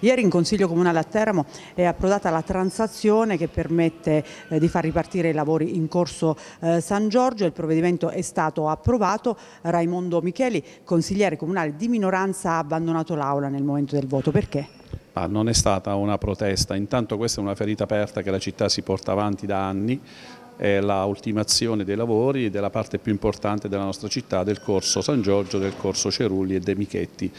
Ieri in Consiglio Comunale a Teramo è approdata la transazione che permette eh, di far ripartire i lavori in corso eh, San Giorgio. Il provvedimento è stato approvato. Raimondo Micheli, consigliere comunale di minoranza, ha abbandonato l'Aula nel momento del voto. Perché? Ah, non è stata una protesta, intanto questa è una ferita aperta che la città si porta avanti da anni è la ultimazione dei lavori della parte più importante della nostra città, del corso San Giorgio, del corso Cerulli e De Michetti.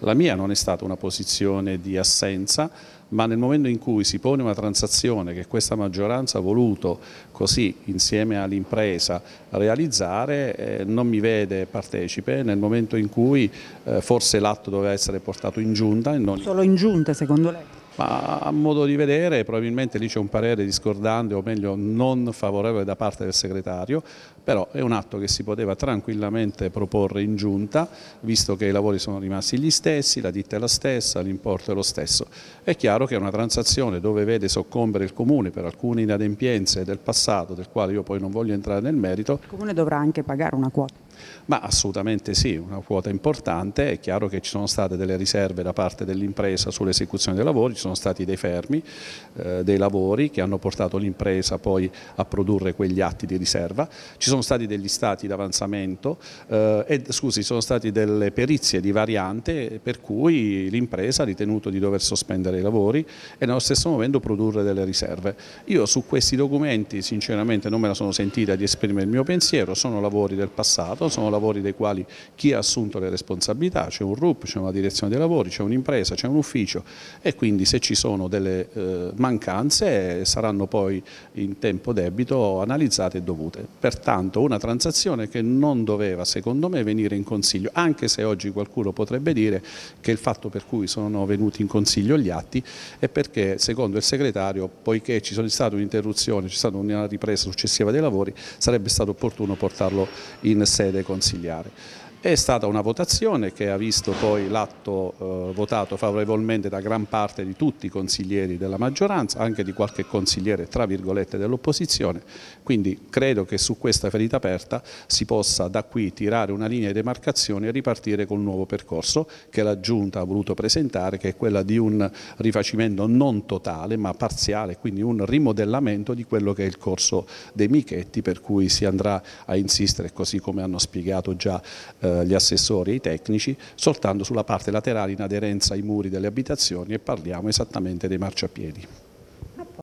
La mia non è stata una posizione di assenza, ma nel momento in cui si pone una transazione che questa maggioranza ha voluto così insieme all'impresa realizzare, eh, non mi vede partecipe nel momento in cui eh, forse l'atto doveva essere portato in giunta. Non... Solo in giunta secondo lei? Ma a modo di vedere probabilmente lì c'è un parere discordante o meglio non favorevole da parte del segretario, però è un atto che si poteva tranquillamente proporre in giunta, visto che i lavori sono rimasti gli stessi, la ditta è la stessa, l'importo è lo stesso. È chiaro che è una transazione dove vede soccombere il Comune per alcune inadempienze del passato, del quale io poi non voglio entrare nel merito. Il Comune dovrà anche pagare una quota. Ma assolutamente sì, una quota importante, è chiaro che ci sono state delle riserve da parte dell'impresa sull'esecuzione dei lavori, ci sono stati dei fermi eh, dei lavori che hanno portato l'impresa poi a produrre quegli atti di riserva, ci sono stati degli stati d'avanzamento eh, e scusi, sono state delle perizie di variante per cui l'impresa ha ritenuto di dover sospendere i lavori e nello stesso momento produrre delle riserve. Io su questi documenti sinceramente non me la sono sentita di esprimere il mio pensiero, sono lavori del passato, passato, sono lavori dei quali chi ha assunto le responsabilità, c'è un RUP, c'è una direzione dei lavori, c'è un'impresa, c'è un ufficio e quindi se ci sono delle eh, mancanze saranno poi in tempo debito analizzate e dovute. Pertanto una transazione che non doveva secondo me venire in Consiglio, anche se oggi qualcuno potrebbe dire che il fatto per cui sono venuti in Consiglio gli atti è perché secondo il segretario, poiché ci sono state un'interruzione, c'è stata una ripresa successiva dei lavori, sarebbe stato opportuno portarlo in sede consigliare. È stata una votazione che ha visto poi l'atto eh, votato favorevolmente da gran parte di tutti i consiglieri della maggioranza, anche di qualche consigliere tra virgolette dell'opposizione, quindi credo che su questa ferita aperta si possa da qui tirare una linea di demarcazione e ripartire con un nuovo percorso che la Giunta ha voluto presentare, che è quella di un rifacimento non totale ma parziale, quindi un rimodellamento di quello che è il corso dei Michetti per cui si andrà a insistere, così come hanno spiegato già eh, gli assessori e i tecnici soltanto sulla parte laterale in aderenza ai muri delle abitazioni e parliamo esattamente dei marciapiedi.